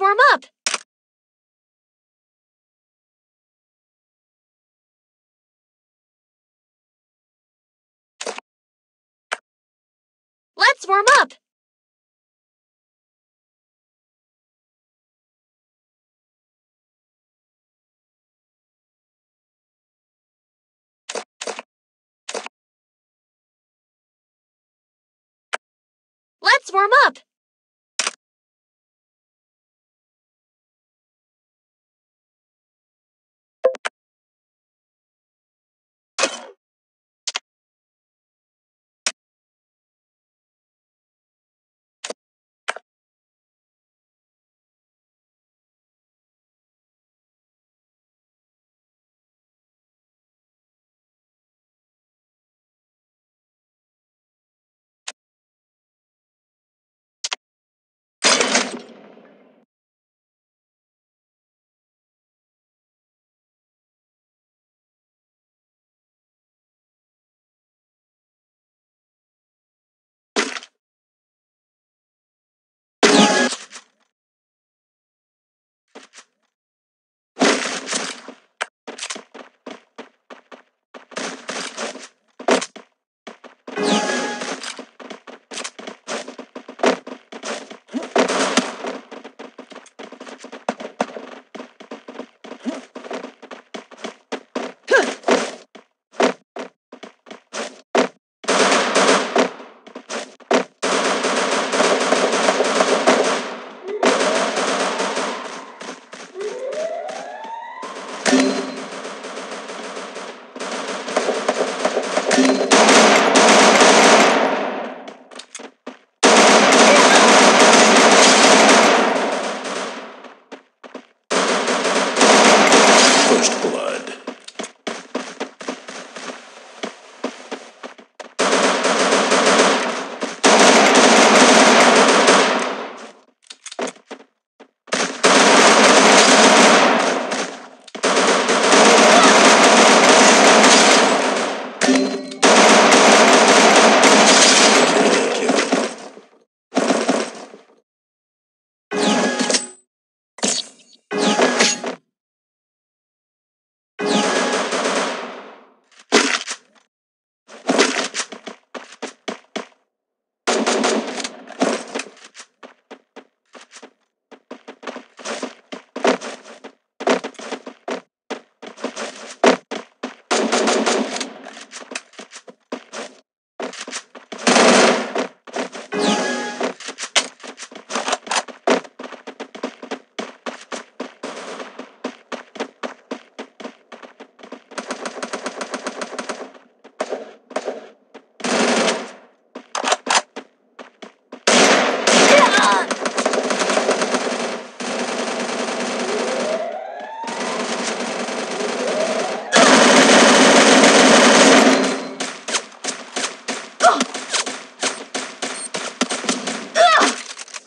warm up. Let's warm up. Let's warm up.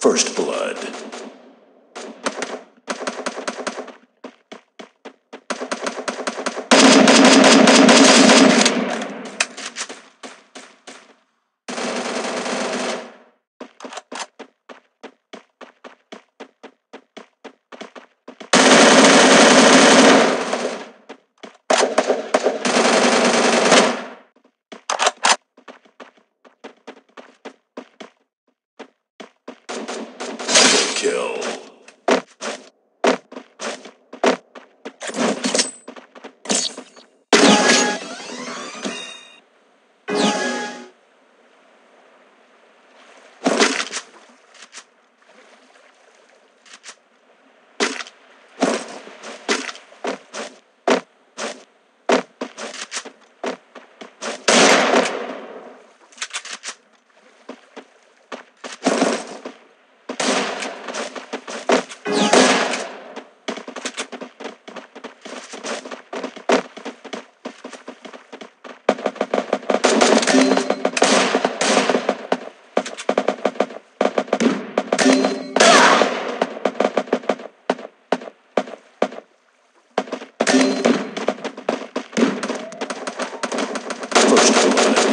First First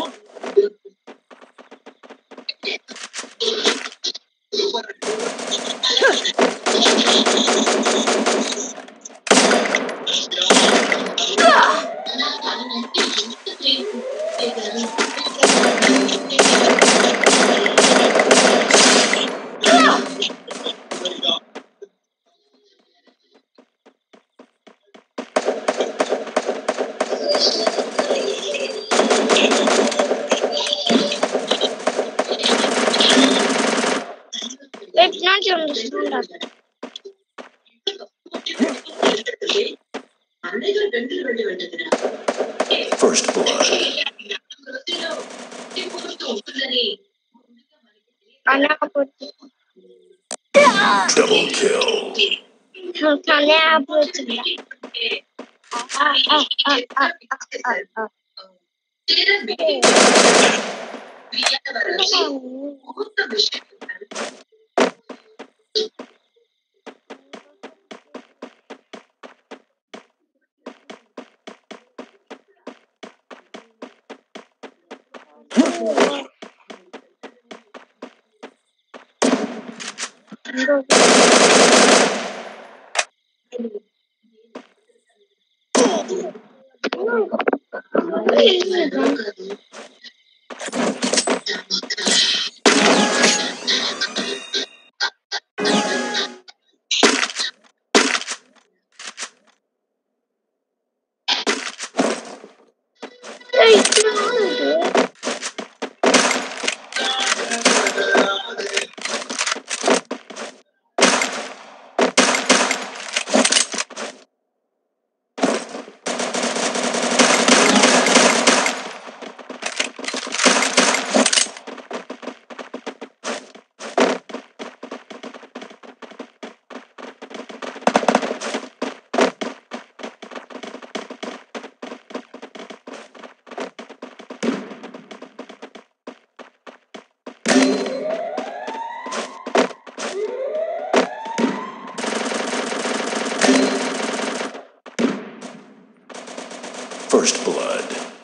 do not understand that. First blood. Double kill. 什么？你说什么？First blood.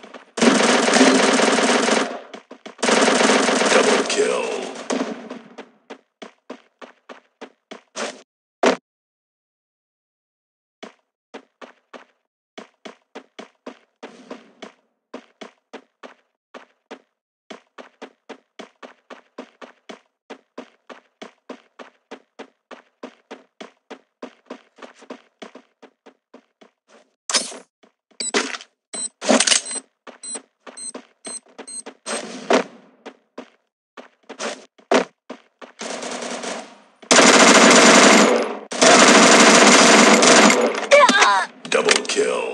kill.